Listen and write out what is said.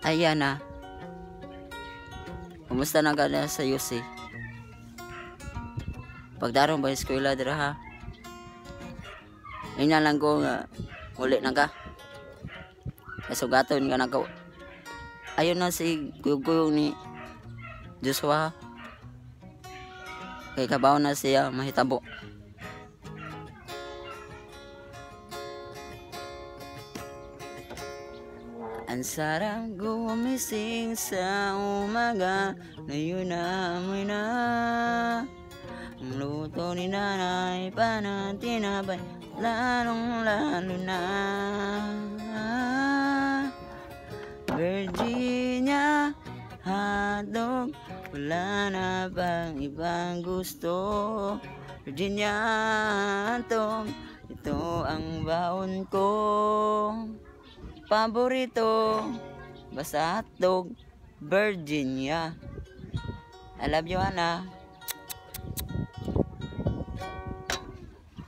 Ayan na. Kumusta na ka na sa UC? Pagdarong ba eskwela dira ha? Yun na lang ko nga uli na ka. Kasugaton ka na ka. Ayun na si Guguyong ni Joshua. Kay kabaw na siya mahitabo. Ang sarap gumising sa umaga Ngayon na amoy na. Ang luto ni nanay pa na tinapay Lalong lalo na. Virginia hotdog Wala na bang ibang gusto? Virginia hotdog Ito ang baon ko paborito. Basta hotdog Virginia. I love you Ana